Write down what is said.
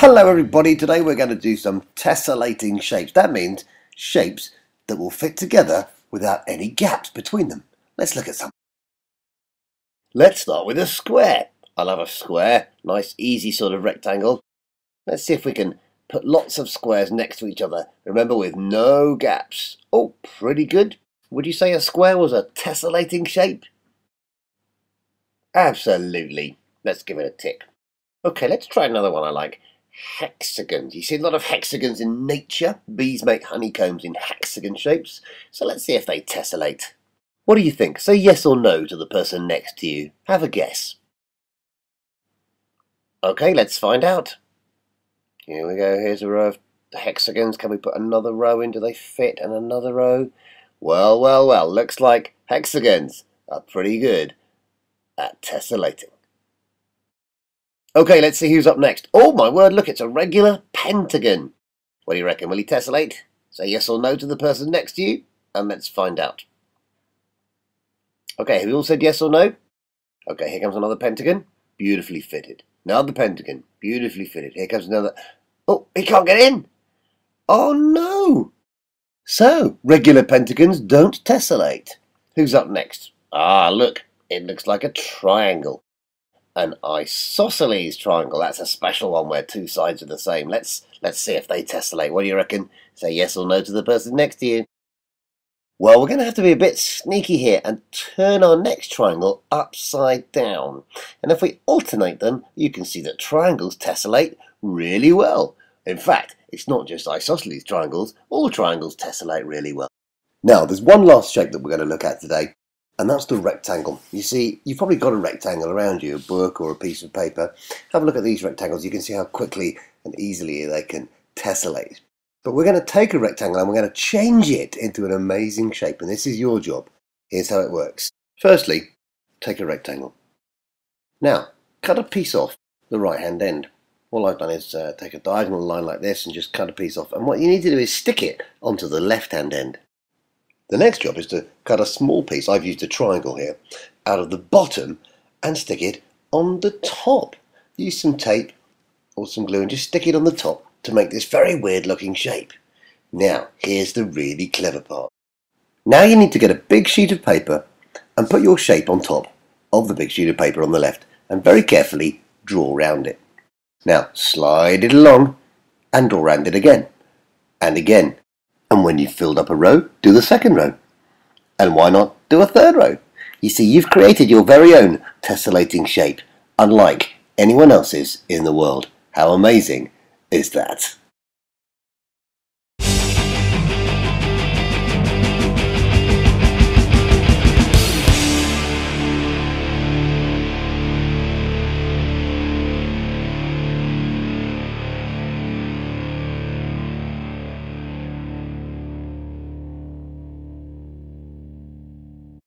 Hello everybody, today we're going to do some tessellating shapes. That means shapes that will fit together without any gaps between them. Let's look at some. Let's start with a square. I love a square, nice easy sort of rectangle. Let's see if we can put lots of squares next to each other. Remember with no gaps. Oh, pretty good. Would you say a square was a tessellating shape? Absolutely. Let's give it a tick. Okay, let's try another one I like hexagons. You see a lot of hexagons in nature. Bees make honeycombs in hexagon shapes. So let's see if they tessellate. What do you think? Say yes or no to the person next to you. Have a guess. Okay, let's find out. Here we go. Here's a row of hexagons. Can we put another row in? Do they fit? And another row? Well, well, well. Looks like hexagons are pretty good at tessellating. Okay, let's see who's up next. Oh my word, look, it's a regular pentagon. What do you reckon? Will he tessellate? Say yes or no to the person next to you, and let's find out. Okay, have you all said yes or no? Okay, here comes another pentagon. Beautifully fitted. Another pentagon. Beautifully fitted. Here comes another. Oh, he can't get in. Oh no. So, regular pentagons don't tessellate. Who's up next? Ah, look, it looks like a triangle an isosceles triangle. That's a special one where two sides are the same. Let's let's see if they tessellate. What do you reckon? Say yes or no to the person next to you. Well, we're going to have to be a bit sneaky here and turn our next triangle upside down. And if we alternate them, you can see that triangles tessellate really well. In fact, it's not just isosceles triangles, all triangles tessellate really well. Now, there's one last shape that we're going to look at today, and that's the rectangle. You see, you've probably got a rectangle around you, a book or a piece of paper. Have a look at these rectangles. You can see how quickly and easily they can tessellate. But we're going to take a rectangle and we're going to change it into an amazing shape. And this is your job. Here's how it works. Firstly, take a rectangle. Now, cut a piece off the right-hand end. All I've done is uh, take a diagonal line like this and just cut a piece off. And what you need to do is stick it onto the left-hand end. The next job is to cut a small piece, I've used a triangle here, out of the bottom and stick it on the top. Use some tape or some glue and just stick it on the top to make this very weird looking shape. Now, here's the really clever part. Now you need to get a big sheet of paper and put your shape on top of the big sheet of paper on the left and very carefully draw around it. Now slide it along and draw around it again and again and when you've filled up a row, do the second row. And why not do a third row? You see, you've created your very own tessellating shape, unlike anyone else's in the world. How amazing is that?